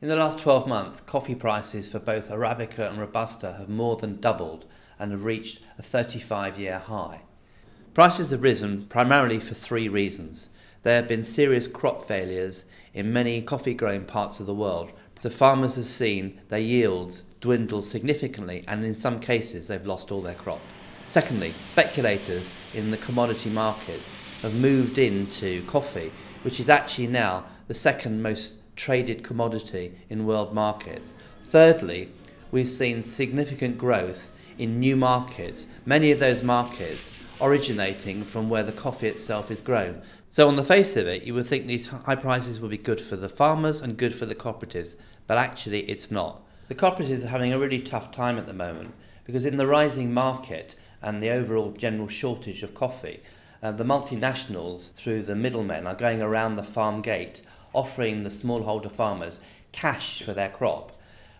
In the last 12 months, coffee prices for both Arabica and Robusta have more than doubled and have reached a 35 year high. Prices have risen primarily for three reasons. There have been serious crop failures in many coffee growing parts of the world, so farmers have seen their yields dwindle significantly and in some cases they've lost all their crop. Secondly, speculators in the commodity markets have moved into coffee, which is actually now the second most traded commodity in world markets. Thirdly, we've seen significant growth in new markets, many of those markets originating from where the coffee itself is grown. So, on the face of it, you would think these high prices would be good for the farmers and good for the cooperatives, but actually, it's not. The cooperatives are having a really tough time at the moment because, in the rising market and the overall general shortage of coffee, uh, the multinationals, through the middlemen, are going around the farm gate offering the smallholder farmers cash for their crop,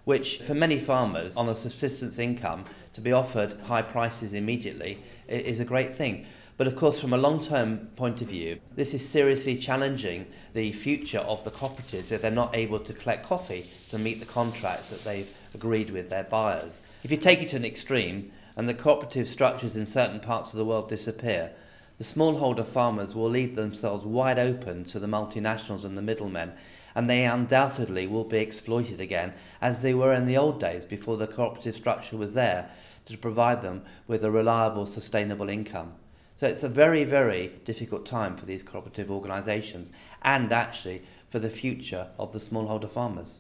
which for many farmers on a subsistence income to be offered high prices immediately is a great thing. But of course, from a long term point of view, this is seriously challenging the future of the cooperatives if they're not able to collect coffee to meet the contracts that they've agreed with their buyers. If you take it to an extreme and the cooperative structures in certain parts of the world disappear, the smallholder farmers will leave themselves wide open to the multinationals and the middlemen, and they undoubtedly will be exploited again, as they were in the old days before the cooperative structure was there to provide them with a reliable, sustainable income. So it's a very, very difficult time for these cooperative organisations and actually for the future of the smallholder farmers.